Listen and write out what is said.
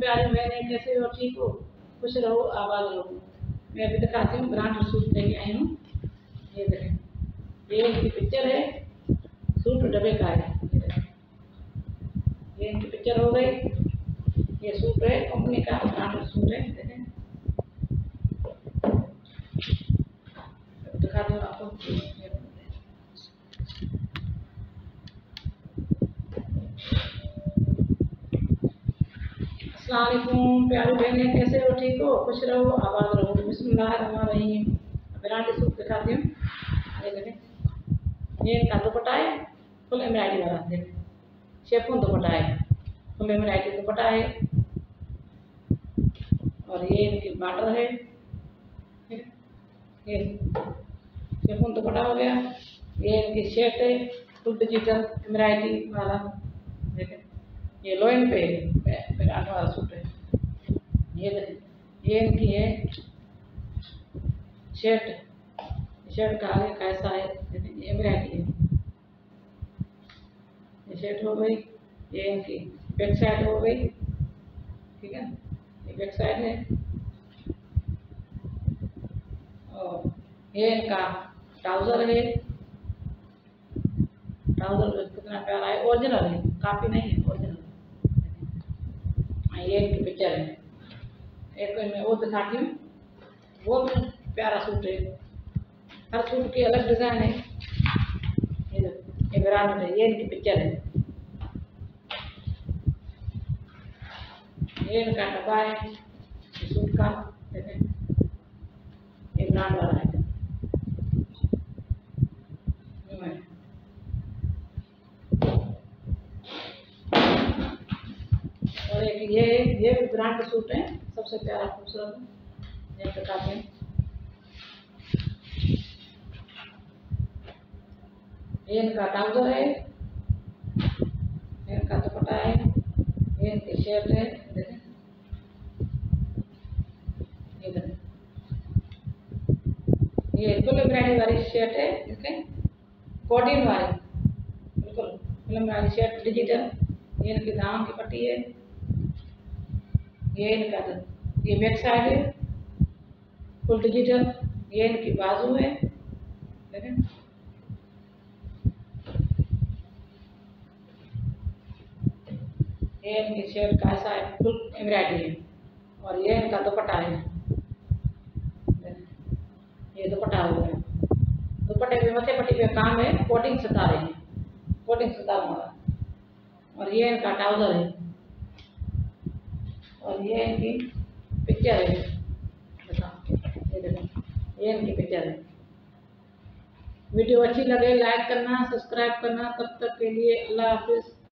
प्यारे बहने, कैसे हो? ठीक हो? खुश रहो, आबाद रहो। मैं अभी दिखाती हूँ, ब्रांड सूट लेके आई हूँ। ये देखें। ये इनकी पिक्चर है। सूट डबे का है। ये देखें। ये इनकी पिक्चर हो गई। ये सूट है कंपनी का, ब्रांड सूट है। देखें। दिखाती हूँ आपको। अस्सलाम प्यारी बहनें, कैसे हो? ठीक हो? खुश रहो, आबाद रहो। बिस्मिल्लाहिर्रहमानिर्रहीम ब्रांड सूट दिखाती हूँ। ये देखें। ये दुपट्टा है, फुल एम्ब्रॉयडरी वाला देखें। शेफून दुपट्टा है, फुल एम्ब्रॉयडरी दुपट्टा है। और ये इनकी बाटर है। ये शेफून दुपट्टा हो गया। ये इनकी शर्ट है फुल डिजिटल एम्ब्रॉयडरी वाला। ये लोइन पे ब्रांड वाला सूट है। ये ये इनकी है। शर्ट। शर्ट का आगे कैसा है? ये एम्ब्रॉयडरी है। ये शर्ट हो गई, ये इनकी बैक साइड हो गई, ठीक है? ये बैक साइड है। और ये इनका ट्राउज़र है। ट्राउज़र कितना प्यारा है? ओरिजिनल है, काफ़ी नहीं है ये इनकी पिक्चर है एक मैं वो दिखाती हूँ वो भी प्यारा सूट है हर सूट की अलग डिज़ाइन है ये ये है ये इनकी पिक्चर है ये इनका डब्बा है सूट का देखें ये ब्रांड वाला है और एक ये ब्रांड सूट है, सबसे प्यारा खूबसूरत ये दिखाते हैं। ये इनका ट्राउज़र है। इनका दुपट्टा है। ये इनकी शर्ट है। ये फुल एम्ब्रॉयडरी वाली शर्ट है देखें कॉटन वाली। बिल्कुल। फुल एम्ब्रॉयडरी शर्ट डिजिटल ये इनकी दाम की पट्टी है। ये इनका ये बैक साइड है। फुल डिजिटल ये इनकी बाजू है। देखें। इनकी शर्ट का ऐसा है फुल एम्ब्रॉयडरी है और ये इनका दुपट्टा है। ये दुपट्टा हो गया। दुपट्टे पे मथे पट्टी पे काम है, कोटिंग सितारे हैं। कोटिंग सितारों वाला और ये इनका ट्राउज़र है। और ये इनकी पिक्चर है। ये इनकी पिक्चर है। वीडियो अच्छी लगे लाइक करना सब्सक्राइब करना। तब तक के लिए अल्लाह हाफिज़।